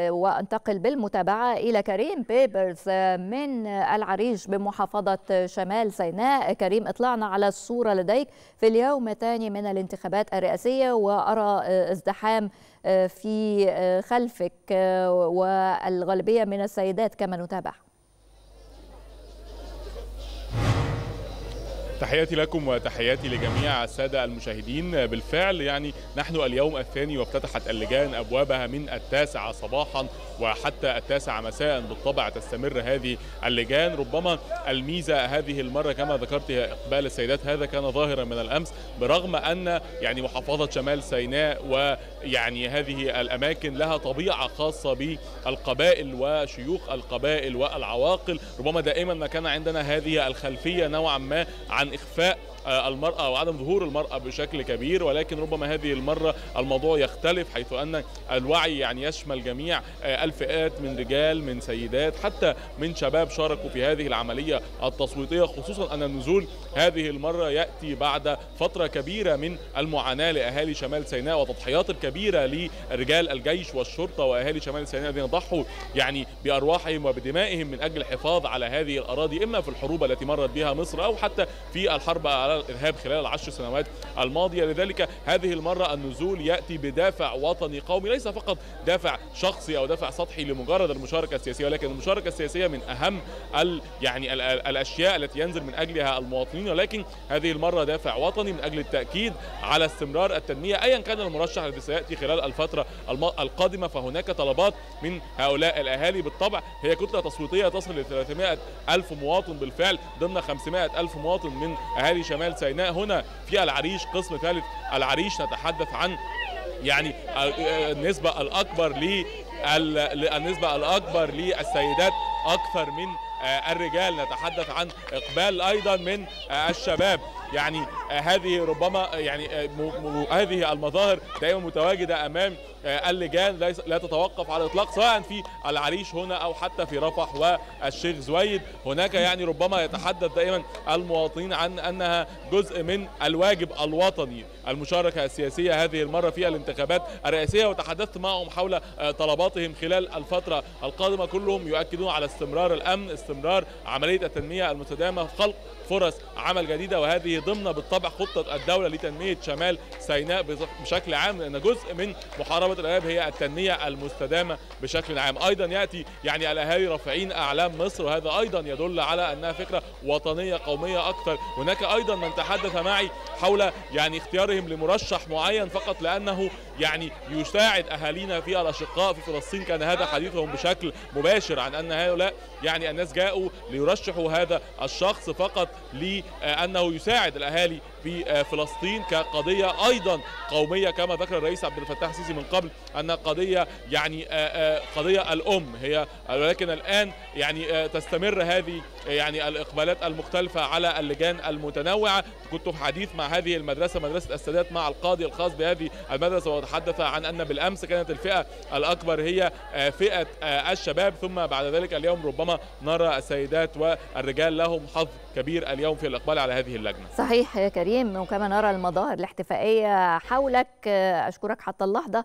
وانتقل بالمتابعة إلى كريم بيبرز من العريش بمحافظة شمال سيناء. كريم اطلعنا على الصورة لديك في اليوم الثاني من الانتخابات الرئاسية وأرى ازدحام في خلفك والغالبية من السيدات كما نتابع تحياتي لكم وتحياتي لجميع السادة المشاهدين. بالفعل يعني نحن اليوم الثاني وافتتحت اللجان أبوابها من التاسعة صباحا وحتى التاسعة مساء بالطبع تستمر هذه اللجان. ربما الميزة هذه المرة كما ذكرت هي إقبال السيدات هذا كان ظاهرا من الأمس برغم أن يعني محافظة شمال سيناء ويعني هذه الأماكن لها طبيعة خاصة بالقبائل وشيوخ القبائل والعواقل ربما دائما ما كان عندنا هذه الخلفية نوعا ما عن إخفاء المرأة وعدم ظهور المرأة بشكل كبير ولكن ربما هذه المرة الموضوع يختلف حيث أن الوعي يعني يشمل جميع الفئات من رجال من سيدات حتى من شباب شاركوا في هذه العملية التصويتية خصوصا أن النزول هذه المرة يأتي بعد فترة كبيرة من المعاناة لأهالي شمال سيناء وتضحيات الكبيرة لرجال الجيش والشرطة وأهالي شمال سيناء الذين ضحوا يعني بأرواحهم وبدمائهم من أجل الحفاظ على هذه الأراضي إما في الحروب التي مرت بها مصر أو حتى في الحرب على الارهاب خلال العشر سنوات الماضية. لذلك هذه المرة النزول يأتي بدافع وطني قومي ليس فقط دافع شخصي أو دافع سطحي لمجرد المشاركة السياسية ولكن المشاركة السياسية من أهم ال يعني ال الأشياء التي ينزل من أجلها المواطنين. ولكن هذه المرة دافع وطني من أجل التأكيد على استمرار التنمية ايا كان المرشح الذي سيأتي خلال الفترة القادمة فهناك طلبات من هؤلاء الأهالي. بالطبع هي كتلة تصويتية تصل ل 300 ألف مواطن بالفعل ضمن 500 ألف مواطن من أهالي شمال سيناء هنا في العريش قسم ثالث العريش نتحدث عن يعني النسبة الأكبر النسبة الأكبر للسيدات أكثر من الرجال. نتحدث عن إقبال أيضا من الشباب. يعني هذه ربما يعني هذه المظاهر دائما متواجدة أمام اللجان لا تتوقف على الإطلاق سواء في العريش هنا أو حتى في رفح والشيخ زويد. هناك يعني ربما يتحدث دائما المواطنين عن أنها جزء من الواجب الوطني. المشاركة السياسية هذه المرة في الانتخابات الرئاسية وتحدثت معهم حول طلباتهم خلال الفترة القادمة. كلهم يؤكدون على استمرار الأمن استمرار عملية التنمية المستدامة خلق فرص عمل جديدة. وهذه ضمن بالطبع خطة الدولة لتنمية شمال سيناء بشكل عام لأن جزء من محاربة الإرهاب هي التنمية المستدامة بشكل عام. أيضا يأتي يعني الأهالي رافعين أعلام مصر وهذا أيضا يدل على أنها فكرة وطنية قومية أكثر. هناك أيضا من تحدث معي حول يعني اختيارهم لمرشح معين فقط لأنه يعني يساعد أهالينا في الأشقاء في فلسطين. كان هذا حديثهم بشكل مباشر عن أن هؤلاء يعني الناس جاءوا ليرشحوا هذا الشخص فقط لأنه يساعد الأهالي في فلسطين كقضية أيضا قومية كما ذكر الرئيس عبد الفتاح السيسي من قبل أن قضية يعني قضية الأم هي ولكن الآن يعني تستمر هذه يعني الإقبالات المختلفة على اللجان المتنوعة. كنت في حديث مع هذه المدرسة مدرسة السادات مع القاضي الخاص بهذه المدرسة وتحدث عن أن بالأمس كانت الفئة الأكبر هي فئة الشباب. ثم بعد ذلك اليوم ربما نرى السيدات والرجال لهم حظ كبير اليوم في الإقبال على هذه اللجنة. صحيح يا كريم. وكما نرى المظاهر الاحتفائية حولك. أشكرك حتى اللحظة.